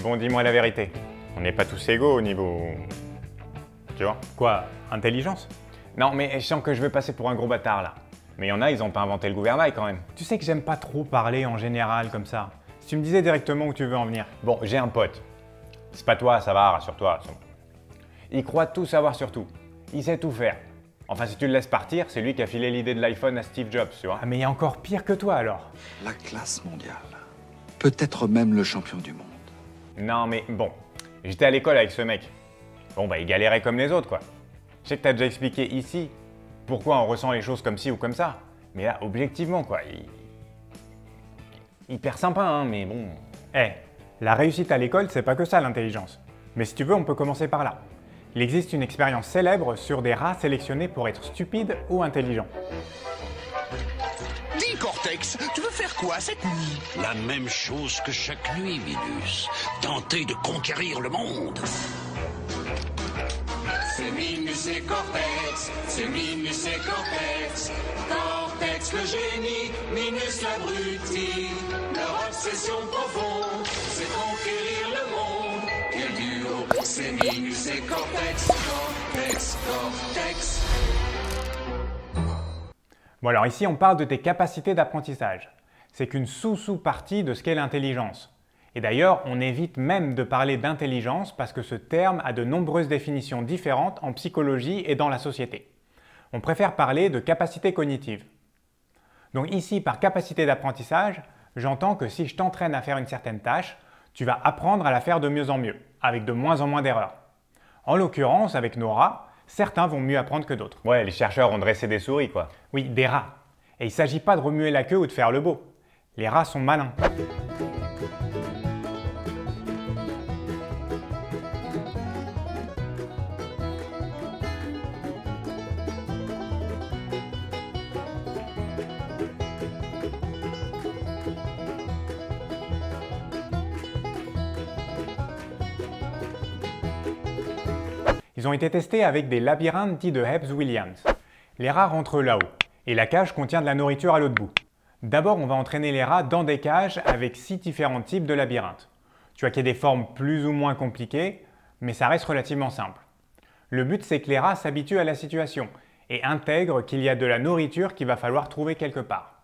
Bon, dis-moi la vérité. On n'est pas tous égaux au niveau. Tu vois Quoi Intelligence? Non, mais je sens que je vais passer pour un gros bâtard là. Mais il y en a, ils ont pas inventé le gouvernail quand même. Tu sais que j'aime pas trop parler en général comme ça. Si tu me disais directement où tu veux en venir. Bon, j'ai un pote. C'est pas toi, ça va, rassure-toi. Il croit tout savoir sur tout. Il sait tout faire. Enfin, si tu le laisses partir, c'est lui qui a filé l'idée de l'iPhone à Steve Jobs, tu vois. Ah mais il y a encore pire que toi alors. La classe mondiale. Peut-être même le champion du monde. Non, mais bon, j'étais à l'école avec ce mec. Bon, bah, il galérait comme les autres, quoi. Je sais que t'as déjà expliqué ici pourquoi on ressent les choses comme ci ou comme ça. Mais là, objectivement, quoi, il... Hyper sympa, hein, mais bon... Eh, la réussite à l'école, c'est pas que ça l'intelligence. Mais si tu veux, on peut commencer par là. Il existe une expérience célèbre sur des rats sélectionnés pour être stupides ou intelligents. Cortex, tu veux faire quoi cette nuit? La même chose que chaque nuit, Minus. Tenter de conquérir le monde. C'est Minus et Cortex, c'est Minus et Cortex. Cortex le génie, Minus l'abruti. Leur obsession profonde, c'est conquérir le monde. Quel duo, c'est Minus et Cortex, Cortex, Cortex. Bon alors ici on parle de tes capacités d'apprentissage. C'est qu'une sous-sous-partie de ce qu'est l'intelligence. Et d'ailleurs, on évite même de parler d'intelligence parce que ce terme a de nombreuses définitions différentes en psychologie et dans la société. On préfère parler de capacité cognitive. Donc ici, par capacité d'apprentissage, j'entends que si je t'entraîne à faire une certaine tâche, tu vas apprendre à la faire de mieux en mieux, avec de moins en moins d'erreurs. En l'occurrence, avec nos rats, certains vont mieux apprendre que d'autres. Ouais, les chercheurs ont dressé des souris, quoi. Oui, des rats. Et il ne s'agit pas de remuer la queue ou de faire le beau. Les rats sont malins. Ils ont été testés avec des labyrinthes dits de Hebs-Williams. Les rats rentrent là-haut, et la cage contient de la nourriture à l'autre bout. D'abord, on va entraîner les rats dans des cages avec six différents types de labyrinthes. Tu vois qu'il y a des formes plus ou moins compliquées, mais ça reste relativement simple. Le but, c'est que les rats s'habituent à la situation et intègrent qu'il y a de la nourriture qu'il va falloir trouver quelque part.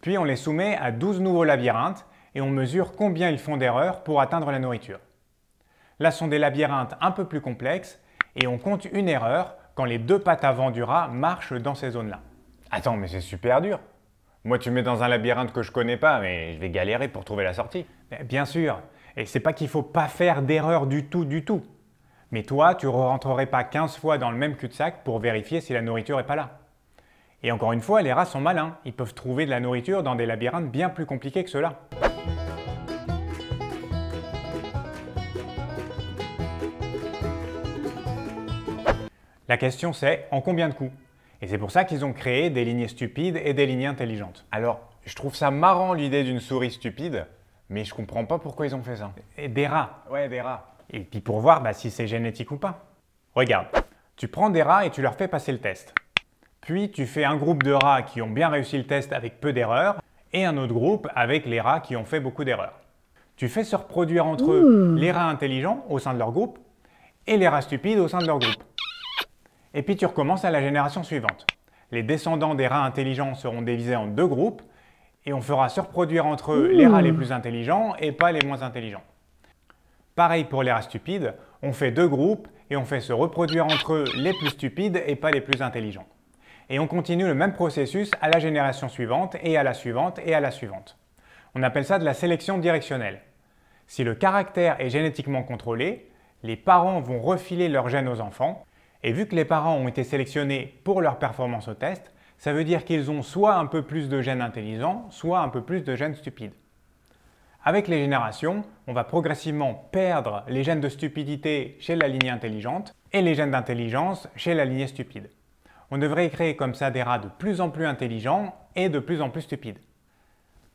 Puis on les soumet à 12 nouveaux labyrinthes et on mesure combien ils font d'erreurs pour atteindre la nourriture. Là sont des labyrinthes un peu plus complexes et on compte une erreur quand les deux pattes avant du rat marchent dans ces zones-là. Attends, mais c'est super dur. Moi, tu me mets dans un labyrinthe que je connais pas, mais je vais galérer pour trouver la sortie. Mais Bien sûr, et c'est pas qu'il faut pas faire d'erreur du tout, du tout. Mais toi, tu rentrerais pas 15 fois dans le même cul-de-sac pour vérifier si la nourriture est pas là. Et encore une fois, les rats sont malins. Ils peuvent trouver de la nourriture dans des labyrinthes bien plus compliqués que ceux-là. La question c'est en combien de coups? Et c'est pour ça qu'ils ont créé des lignées stupides et des lignées intelligentes. Alors, je trouve ça marrant l'idée d'une souris stupide, mais je comprends pas pourquoi ils ont fait ça. Et des rats. Ouais, des rats. Et puis pour voir bah, si c'est génétique ou pas. Regarde, tu prends des rats et tu leur fais passer le test. Puis tu fais un groupe de rats qui ont bien réussi le test avec peu d'erreurs et un autre groupe avec les rats qui ont fait beaucoup d'erreurs. Tu fais se reproduire entre eux les rats intelligents au sein de leur groupe et les rats stupides au sein de leur groupe. Et puis tu recommences à la génération suivante. Les descendants des rats intelligents seront divisés en deux groupes et on fera se reproduire entre eux les rats les plus intelligents et pas les moins intelligents. Pareil pour les rats stupides, on fait deux groupes et on fait se reproduire entre eux les plus stupides et pas les plus intelligents. Et on continue le même processus à la génération suivante et à la suivante et à la suivante. On appelle ça de la sélection directionnelle. Si le caractère est génétiquement contrôlé, les parents vont refiler leurs gènes aux enfants et vu que les parents ont été sélectionnés pour leur performance au test, ça veut dire qu'ils ont soit un peu plus de gènes intelligents, soit un peu plus de gènes stupides. Avec les générations, on va progressivement perdre les gènes de stupidité chez la lignée intelligente et les gènes d'intelligence chez la lignée stupide. On devrait créer comme ça des rats de plus en plus intelligents et de plus en plus stupides.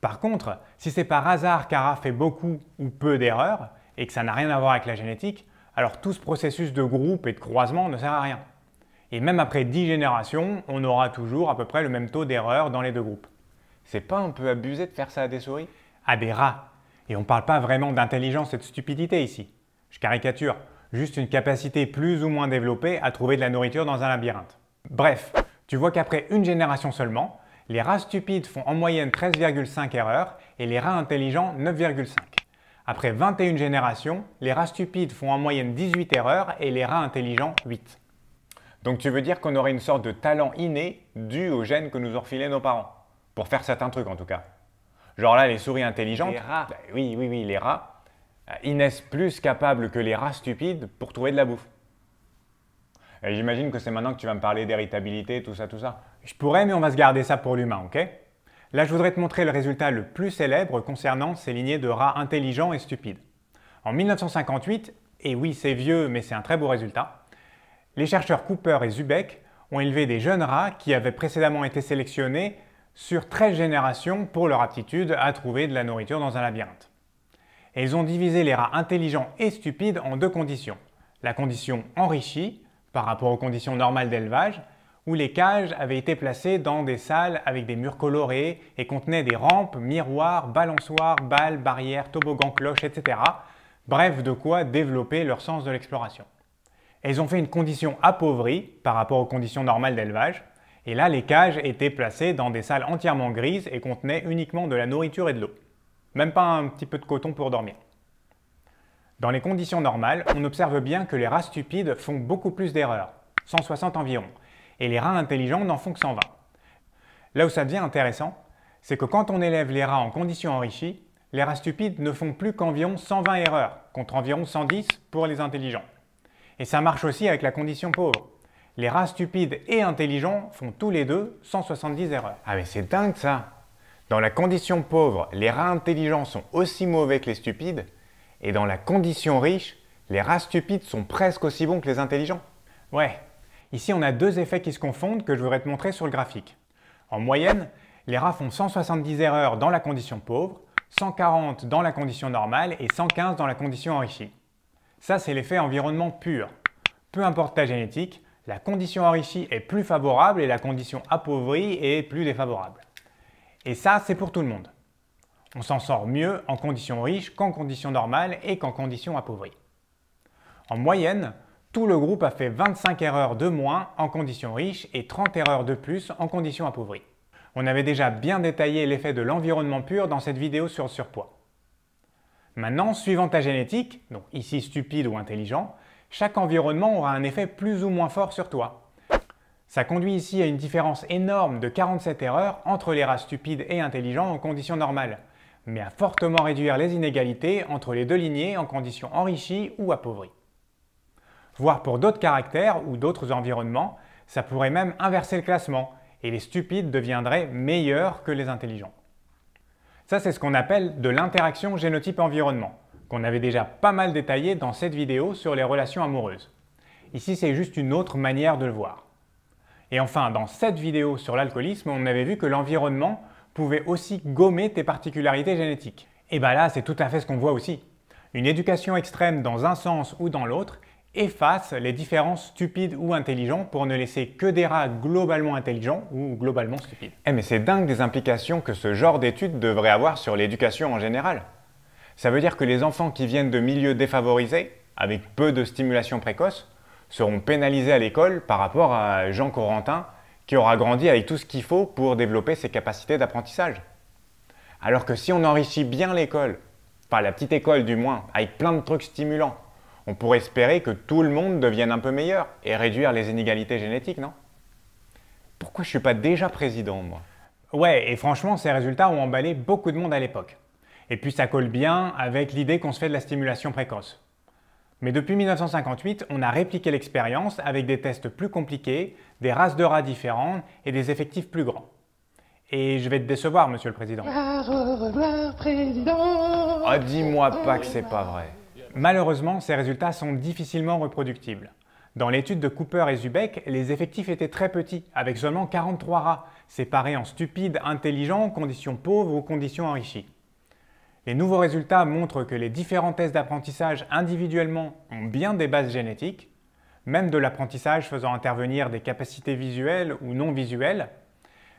Par contre, si c'est par hasard qu'un rat fait beaucoup ou peu d'erreurs et que ça n'a rien à voir avec la génétique, alors tout ce processus de groupe et de croisement ne sert à rien. Et même après 10 générations, on aura toujours à peu près le même taux d'erreur dans les deux groupes. C'est pas un peu abusé de faire ça à des souris? À des rats. Et on ne parle pas vraiment d'intelligence et de stupidité ici. Je caricature, juste une capacité plus ou moins développée à trouver de la nourriture dans un labyrinthe. Bref, tu vois qu'après une génération seulement, les rats stupides font en moyenne 13,5 erreurs et les rats intelligents 9,5. Après 21 générations, les rats stupides font en moyenne 18 erreurs et les rats intelligents 8. Donc tu veux dire qu'on aurait une sorte de talent inné dû aux gènes que nous ont refilés nos parents? Pour faire certains trucs en tout cas. Genre là, les souris intelligentes, Les rats. bah oui, oui, oui, les rats, euh, ils naissent plus capables que les rats stupides pour trouver de la bouffe. Et j'imagine que c'est maintenant que tu vas me parler d'héritabilité, tout ça, tout ça. Je pourrais, mais on va se garder ça pour l'humain, ok? Là, je voudrais te montrer le résultat le plus célèbre concernant ces lignées de rats intelligents et stupides. En 1958, et oui, c'est vieux, mais c'est un très beau résultat, les chercheurs Cooper et Zubek ont élevé des jeunes rats qui avaient précédemment été sélectionnés sur 13 générations pour leur aptitude à trouver de la nourriture dans un labyrinthe. Ils ont divisé les rats intelligents et stupides en deux conditions. La condition enrichie, par rapport aux conditions normales d'élevage, où les cages avaient été placées dans des salles avec des murs colorés et contenaient des rampes, miroirs, balançoires, balles, barrières, toboggans, cloches, etc. Bref, de quoi développer leur sens de l'exploration. Ils ont fait une condition appauvrie par rapport aux conditions normales d'élevage, et là les cages étaient placées dans des salles entièrement grises et contenaient uniquement de la nourriture et de l'eau. Même pas un petit peu de coton pour dormir. Dans les conditions normales, on observe bien que les rats stupides font beaucoup plus d'erreurs, 160 environ, et les rats intelligents n'en font que 120. Là où ça devient intéressant, c'est que quand on élève les rats en conditions enrichies, les rats stupides ne font plus qu'environ 120 erreurs, contre environ 110 pour les intelligents. Et ça marche aussi avec la condition pauvre. Les rats stupides et intelligents font tous les deux 170 erreurs. Ah mais c'est dingue ça Dans la condition pauvre, les rats intelligents sont aussi mauvais que les stupides, et dans la condition riche, les rats stupides sont presque aussi bons que les intelligents. Ouais, ici on a deux effets qui se confondent que je voudrais te montrer sur le graphique. En moyenne, les rats font 170 erreurs dans la condition pauvre, 140 dans la condition normale et 115 dans la condition enrichie. Ça, c'est l'effet environnement pur. Peu importe ta génétique, la condition enrichie est plus favorable et la condition appauvrie est plus défavorable. Et ça, c'est pour tout le monde. On s'en sort mieux en conditions riches qu'en conditions normales et qu'en conditions appauvries. En moyenne, tout le groupe a fait 25 erreurs de moins en conditions riches et 30 erreurs de plus en conditions appauvries. On avait déjà bien détaillé l'effet de l'environnement pur dans cette vidéo sur le surpoids. Maintenant, suivant ta génétique, donc ici stupide ou intelligent, chaque environnement aura un effet plus ou moins fort sur toi. Ça conduit ici à une différence énorme de 47 erreurs entre les rats stupides et intelligents en conditions normales, mais à fortement réduire les inégalités entre les deux lignées en conditions enrichies ou appauvries. Voire pour d'autres caractères ou d'autres environnements, ça pourrait même inverser le classement et les stupides deviendraient meilleurs que les intelligents. Ça, c'est ce qu'on appelle de l'interaction génotype-environnement, qu'on avait déjà pas mal détaillé dans cette vidéo sur les relations amoureuses. Ici, c'est juste une autre manière de le voir. Et enfin, dans cette vidéo sur l'alcoolisme, on avait vu que l'environnement pouvait aussi gommer tes particularités génétiques. Et bien là, c'est tout à fait ce qu'on voit aussi. Une éducation extrême dans un sens ou dans l'autre efface les différences stupides ou intelligents pour ne laisser que des rats globalement intelligents ou globalement stupides. Eh mais c'est dingue des implications que ce genre d'études devrait avoir sur l'éducation en général. Ça veut dire que les enfants qui viennent de milieux défavorisés, avec peu de stimulation précoce, seront pénalisés à l'école par rapport à Jean Corentin qui aura grandi avec tout ce qu'il faut pour développer ses capacités d'apprentissage. Alors que si on enrichit bien l'école, enfin la petite école du moins, avec plein de trucs stimulants, on pourrait espérer que tout le monde devienne un peu meilleur et réduire les inégalités génétiques, non? Pourquoi je suis pas déjà président, moi? Ouais, et franchement, ces résultats ont emballé beaucoup de monde à l'époque. Et puis ça colle bien avec l'idée qu'on se fait de la stimulation précoce. Mais depuis 1958, on a répliqué l'expérience avec des tests plus compliqués, des races de rats différentes et des effectifs plus grands. Et je vais te décevoir, monsieur le président. Au revoir, président. Ah, dis-moi pas que c'est pas vrai. Malheureusement, ces résultats sont difficilement reproductibles. Dans l'étude de Cooper et Zubek, les effectifs étaient très petits, avec seulement 43 rats, séparés en stupides, intelligents, conditions pauvres ou conditions enrichies. Les nouveaux résultats montrent que les différents tests d'apprentissage individuellement ont bien des bases génétiques, même de l'apprentissage faisant intervenir des capacités visuelles ou non visuelles,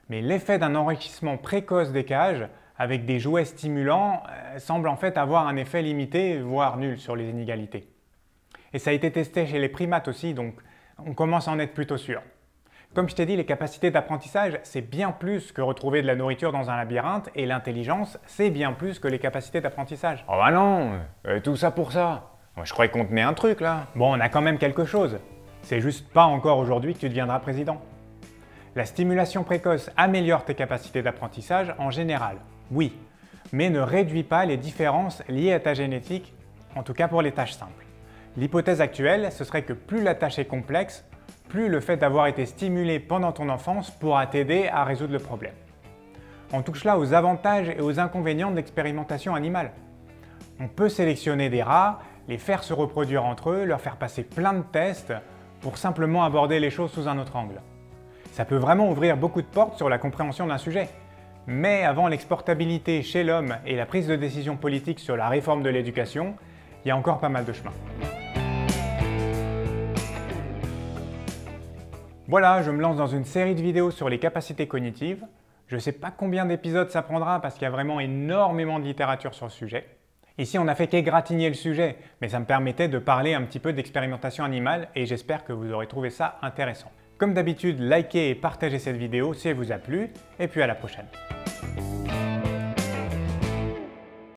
mais l'effet d'un enrichissement précoce des cages avec des jouets stimulants euh, semble en fait avoir un effet limité, voire nul sur les inégalités. Et ça a été testé chez les primates aussi, donc on commence à en être plutôt sûr. Comme je t'ai dit, les capacités d'apprentissage, c'est bien plus que retrouver de la nourriture dans un labyrinthe, et l'intelligence, c'est bien plus que les capacités d'apprentissage. Oh bah non euh, Tout ça pour ça Moi, Je croyais qu'on tenait un truc là Bon, on a quand même quelque chose. C'est juste pas encore aujourd'hui que tu deviendras président. La stimulation précoce améliore tes capacités d'apprentissage en général, oui, mais ne réduit pas les différences liées à ta génétique, en tout cas pour les tâches simples. L'hypothèse actuelle, ce serait que plus la tâche est complexe, plus le fait d'avoir été stimulé pendant ton enfance pourra t'aider à résoudre le problème. On touche là aux avantages et aux inconvénients de l'expérimentation animale. On peut sélectionner des rats, les faire se reproduire entre eux, leur faire passer plein de tests pour simplement aborder les choses sous un autre angle. Ça peut vraiment ouvrir beaucoup de portes sur la compréhension d'un sujet. Mais avant l'exportabilité chez l'homme et la prise de décision politique sur la réforme de l'éducation, il y a encore pas mal de chemin. Voilà, je me lance dans une série de vidéos sur les capacités cognitives. Je ne sais pas combien d'épisodes ça prendra parce qu'il y a vraiment énormément de littérature sur le sujet. Ici, on n'a fait qu'égratigner le sujet, mais ça me permettait de parler un petit peu d'expérimentation animale et j'espère que vous aurez trouvé ça intéressant. Comme d'habitude, likez et partagez cette vidéo si elle vous a plu, et puis à la prochaine.